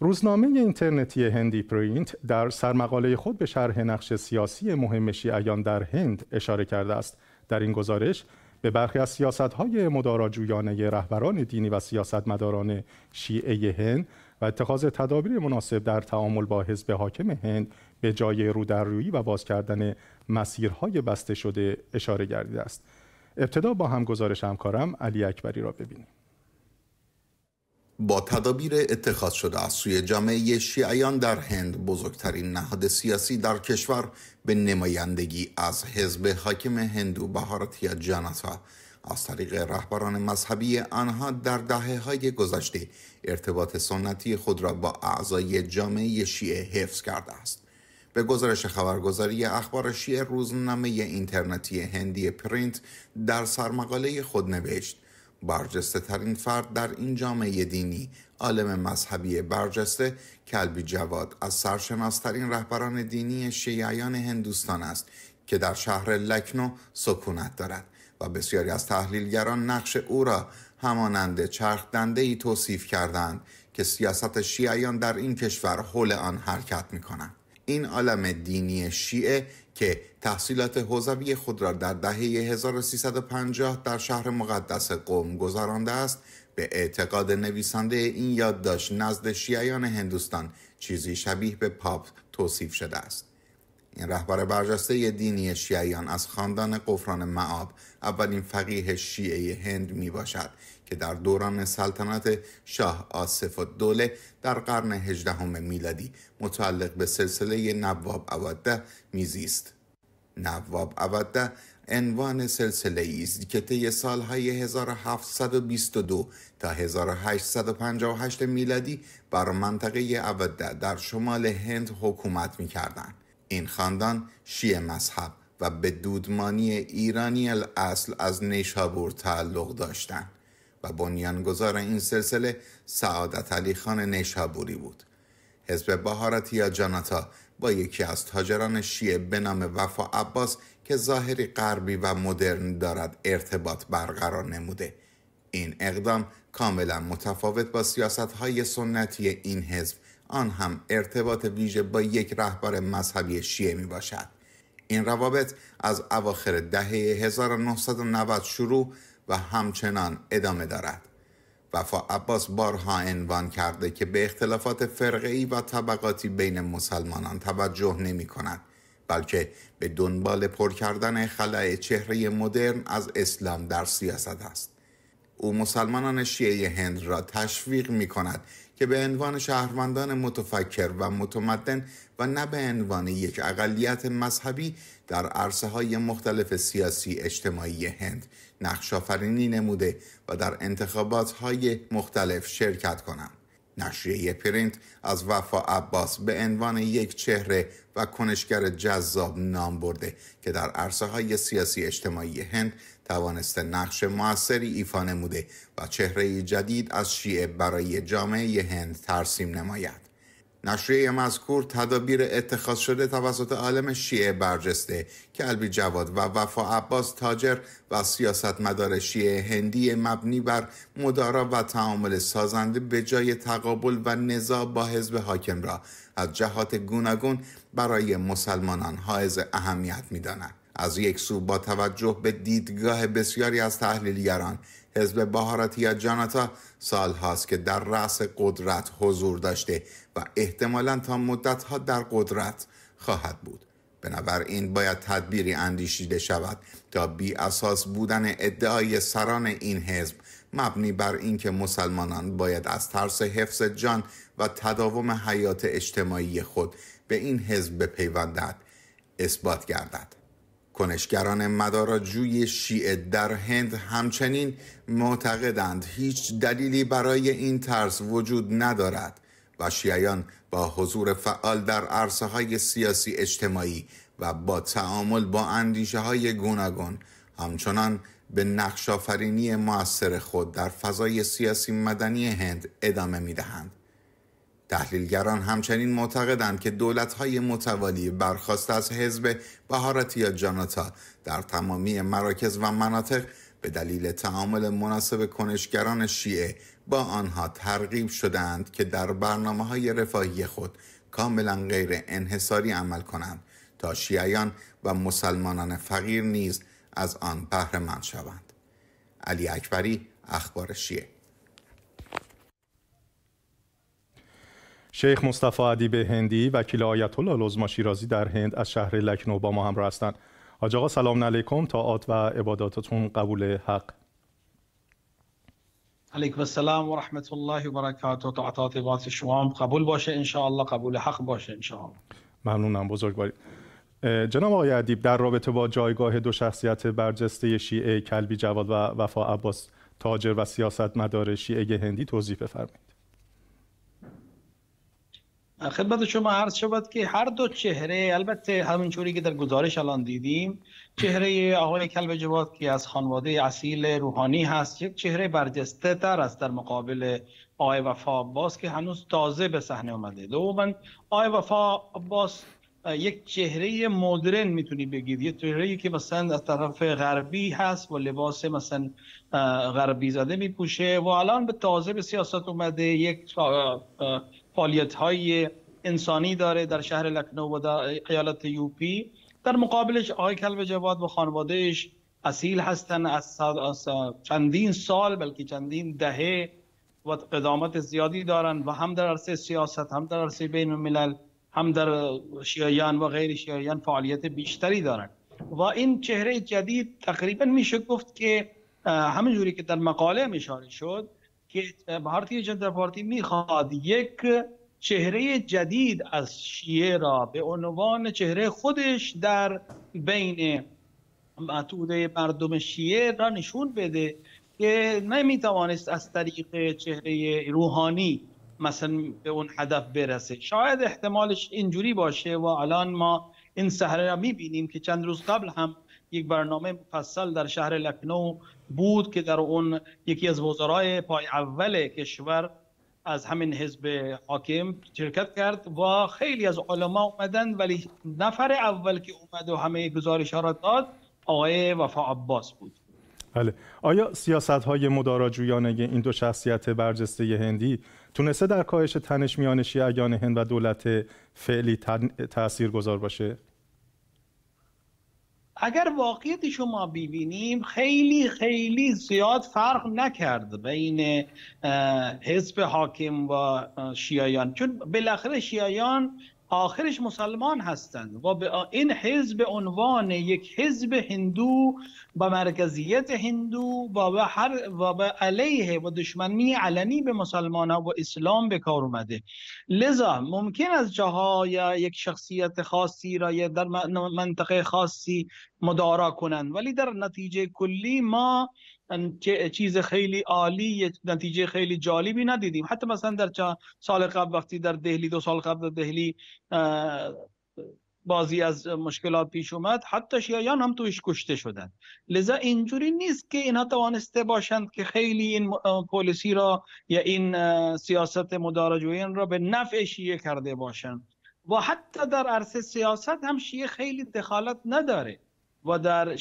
روزنامه اینترنتی هندی پرینت در سرمقاله خود به شرح نقش سیاسی مهم شیعیان در هند اشاره کرده است. در این گزارش به برخی از سیاست‌های مداراجویانه رهبران دینی و سیاستمداران شیعه هند و اتخاذ تدابیر مناسب در تعامل با حزب حاکم هند به جای رودررویی و باز کردن مسیرهای بسته شده اشاره گردیده است. ابتدا با هم گزارش همکارم علی اکبری را ببینیم. با تدابیر اتخاذ شده از سوی جامعه شیعیان در هند بزرگترین نهاد سیاسی در کشور به نمایندگی از حزب حاکم هندو بهارتیا جاناتا از طریق رهبران مذهبی آنها در دهه های گذشته ارتباط سنتی خود را با اعضای جامعه شیعه حفظ کرده است. به گزارش خبرگزاری اخبار شیعه روزنامه اینترنتی هندی پرینت در سرمقاله خود نوشت برجسته ترین فرد در این جامعه دینی عالم مذهبی برجسته کلبی جواد از سرشناسترین رهبران دینی شیعیان هندوستان است که در شهر لکنو سکونت دارد و بسیاری از تحلیلگران نقش او را همانند چرخ دنده ای توصیف کردند که سیاست شیعیان در این کشور حول آن حرکت می کنند. این عالم دینی شیعه که تحصیلات حوزوی خود را در دهه 1350 در شهر مقدس قوم گذرانده است به اعتقاد نویسنده این یادداشت نزد شیعیان هندوستان چیزی شبیه به پاپ توصیف شده است این رهبر برجسته دینی شیعیان از خاندان قفران معاب اولین فقیه شیعه هند می باشد که در دوران سلطنت شاه آصف دوله در قرن هجدهم میلادی متعلق به سلسله نواب اواده میزیست. نواب اواده عنوان سلسله است که طی سالهای 1722 تا 1858 میلادی بر منطقه اواده در شمال هند حکومت می کردن. این خاندان شیعه مذهب و به دودمانی ایرانی الاصل از نیشابور تعلق داشتند. و بنیانگذار این سلسله سعادت علی خان نیشابوری بود حزب بهارتی جاناتا با یکی از تاجران شیعه به نام وفا عباس که ظاهری غربی و مدرن دارد ارتباط برقرار نموده. این اقدام کاملا متفاوت با سیاست های سنتی این حزب. آن هم ارتباط ویژه با یک رهبر مذهبی شیعه می باشد این روابط از اواخر دهه 1990 شروع و همچنان ادامه دارد. وفا عباس بارها عنوان کرده که به اختلافات فرقه‌ای و طبقاتی بین مسلمانان توجه نمی کند بلکه به دنبال پر کردن خلای چهره مدرن از اسلام در سیاست است. او مسلمانان شیعه هند را تشویق می کند که به عنوان شهروندان متفکر و متمدن و نه به عنوان یک اقلیت مذهبی در عرصه های مختلف سیاسی اجتماعی هند نقش آفرینی نموده و در انتخابات های مختلف شرکت کنند. نشریه پرینت از وفا عباس به عنوان یک چهره و کنشگر جذاب نام برده که در عرصه های سیاسی اجتماعی هند توانسته نقش موثری ایفا نموده و چهره جدید از شیعه برای جامعه هند ترسیم نماید. نشریه مذکور تدابیر اتخاذ شده توسط عالم شیعه برجسته که البی جواد و وفا عباس تاجر و سیاستمدار شیعه هندی مبنی بر مدارا و تعامل سازنده به جای تقابل و نزاع با حزب حاکم را از جهات گوناگون برای مسلمانان حائز اهمیت می‌دانند از یک سو با توجه به دیدگاه بسیاری از تحلیلگران حزب بهارتی جانتا سال هاست که در رأس قدرت حضور داشته و احتمالا تا مدت ها در قدرت خواهد بود. بنابراین باید تدبیری اندیشیده شود تا بی اساس بودن ادعای سران این حزب مبنی بر اینکه مسلمانان باید از ترس حفظ جان و تداوم حیات اجتماعی خود به این حزب بپیوندد اثبات گردد. کنشگران مداراجوی شیعه در هند همچنین معتقدند هیچ دلیلی برای این ترس وجود ندارد و شیعیان با حضور فعال در عرصه های سیاسی اجتماعی و با تعامل با اندیشه های گوناگون همچنان به نقش آفرینی موثر خود در فضای سیاسی مدنی هند ادامه می دهند. تحلیلگران همچنین معتقدند که دولت‌های متوالی برخواست از حزب بهارتی یا جاناتا در تمامی مراکز و مناطق به دلیل تعامل مناسب کنشگران شیعه با آنها ترغیب شدند که در برنامه های رفاهی خود کاملا غیر انحصاری عمل کنند تا شیعیان و مسلمانان فقیر نیز از آن بهره شوند. علی اکبری اخبار شیعه. شیخ مصطفی ادیب هندی وکیل آیت الله لزما شیرازی در هند از شهر لکنو با ما همراه هستند. حاج آقا سلام علیکم. طاعات و عباداتتون قبول حق. علیکم السلام و رحمت الله و برکاته. طاعات عبادات شما قبول باشه ان الله قبول حق باشه ان الله ممنونم بزرگواری. جناب آقای ادیب در رابطه با جایگاه دو شخصیت برجسته شیعه کلبی جواد و وفا عباس تاجر و سیاست مدار شیعه هندی توضیح بفرمایید. خدمت شما عرض شود که هر دو چهره البته همینجوری که در گزارش الان دیدیم چهره آقای کلب جواد که از خانواده اصیل روحانی هست یک چهره برجسته تر است در مقابل آقای وفا عباس که هنوز تازه به صحنه اومده. دوما آقای وفا عباس یک چهره مدرن می‌تونی بگید یک چهره که مثلا از طرف غربی هست و لباس مثلا غربی زده میپوشه و الان به تازه به سیاست اومده. یک فعالیت های انسانی داره در شهر لکنو و در ایالت یوپی. در مقابلش آقای کلب جواد و خانوادهش اصیل هستن. از چندین سال بلکه چندین دهه و قدامت زیادی دارن و هم در عرصه سیاست هم در عرصه بین الملل هم در شیعیان و غیر شیعیان فعالیت بیشتری دارن. و این چهره جدید تقریبا میشه گفت که همینجوری که در مقاله اشاره شد که بھارتی جنتا پارتی می‌خواد یک چهره جدید از شیعه را به عنوان چهره خودش در بین معتوده مردم شیعه را نشون بده که نمی‌توانست از طریق چهره روحانی مثلا به اون هدف برسه. شاید احتمالش اینجوری باشه و الان ما این سهره را می‌بینیم که چند روز قبل هم یک برنامه مفصل در شهر لکنو بود که در اون یکی از وزرای پای اول کشور از همین حزب حاکم شرکت کرد و خیلی از علما اومدن ولی نفر اول که اومد و همه گزارش ها را داد آقای وفا عباس بود. بله. آیا سیاست های مداراجویانه این دو شخصیت برجسته هندی تونسته در کاهش تنش میان شیعیان هند و دولت فعلی تاثیر گذار باشه؟ اگر واقعیت شما ببینیم خیلی خیلی زیاد فرق نکرد بین حزب حاکم و شیعیان چون بالاخره شیعیان آخرش مسلمان هستند. و به این حزب عنوان یک حزب هندو با مرکزیت هندو و به هر و به علیه و دشمنی علنی به مسلمان و اسلام به کار اومده. لذا ممکن از جاهای یک شخصیت خاصی را یا در منطقه خاصی مدارا کنند. ولی در نتیجه کلی ما چیز خیلی عالی نتیجه خیلی جالبی ندیدیم. حتی مثلا در سال قبل وقتی در دهلی دو سال قبل در دهلی بازی از مشکلات پیش اومد حتی شیعیان هم توش کشته شدند. لذا اینجوری نیست که اینها توانسته باشند که خیلی این پلیسی را یا این سیاست مدارجوین را به نفع شیعه کرده باشند. و حتی در عرصه سیاست هم شیعه خیلی دخالت نداره. و در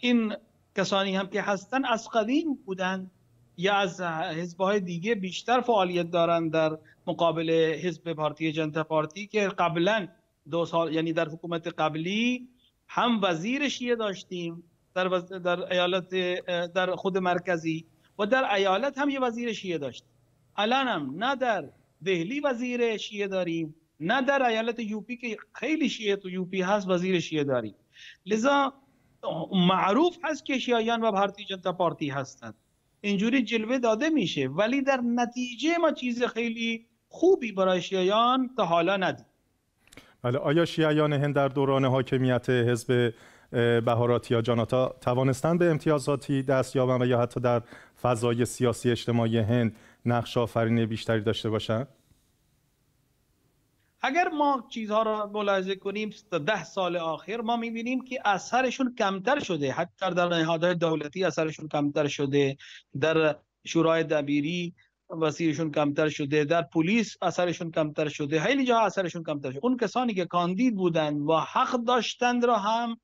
این کسانی هم که هستن از قدیم بودن یا از حزبهای دیگه بیشتر فعالیت دارن در مقابل حزب پارتی جنتا پارتی که قبلا دو سال یعنی در حکومت قبلی هم وزیر شیعه داشتیم در, در ایالت در خود مرکزی و در ایالت هم یه وزیر شیعه داشتیم الان هم نه در دهلی وزیر شیعه داریم نه در ایالت یوپی که خیلی شیعه تو یوپی هست وزیر شیعه داریم. لذا معروف هست که شیعیان و بھارتی جنتا پارتی هستند. اینجوری جلوه داده میشه ولی در نتیجه ما چیز خیلی خوبی برای شیعیان تا حالا ندید. بله آیا شیعیان هند در دوران حاکمیت حزب بهاراتی یا جاناتا توانستند به امتیازاتی دست یابند و یا حتی در فضای سیاسی اجتماعی هند نقش آفرین بیشتری داشته باشند؟ اگر ما چیزها را ملاحظه کنیم ده سال آخر ما می‌بینیم که اثرشون کمتر شده. حتی در نهادهای دولتی اثرشون کمتر شده در شورای دبیری وسیعشون کمتر شده در پلیس اثرشون کمتر شده خیلی جا اثرشون کمتر شده. اون کسانی که کاندید بودند و حق داشتند را هم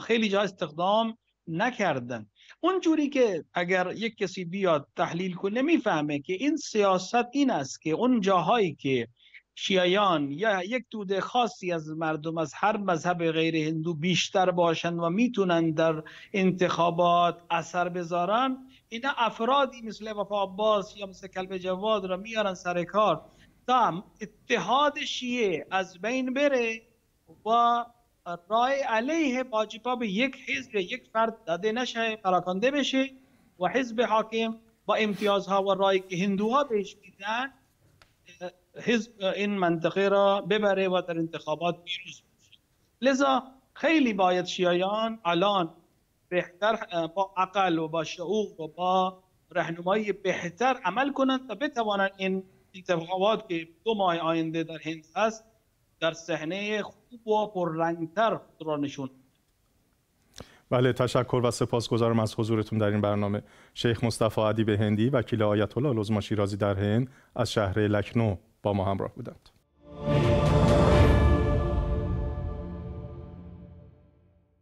خیلی جا استخدام نکردند اونجوری که اگر یک کسی بیاد تحلیل کنه می‌فهمه که این سیاست این است که اون جاهایی که شیعیان یا یک توده خاصی از مردم از هر مذهب غیر هندو بیشتر باشند و می‌تونن در انتخابات اثر بذارن اینا افرادی مثل وفا عباس یا مثل کلب جواد را میارن سر کار. تا اتحاد شیعه از بین بره و رای علیه باجپا به یک حزب یک فرد داده نشه پراکنده بشه و حزب حاکم با امتیازها و رای که هندوها بهش میدن حزب این منطقه را ببره و در انتخابات پیروز بشه. لذا خیلی باید شیعیان الان بهتر با عقل و با شعور و با رهنمایی بهتر عمل کنند تا بتوانند این انتخابات که دو ماه آینده در هند هست در صحنه خوب و پررنگتر را نشون بله تشکر و سپاسگزارم از حضورتون در این برنامه. شیخ مصطفی ادیب هندی وکیل آیت الله لزما شیرازی در هند از شهر لکنو. با ما همراه بودند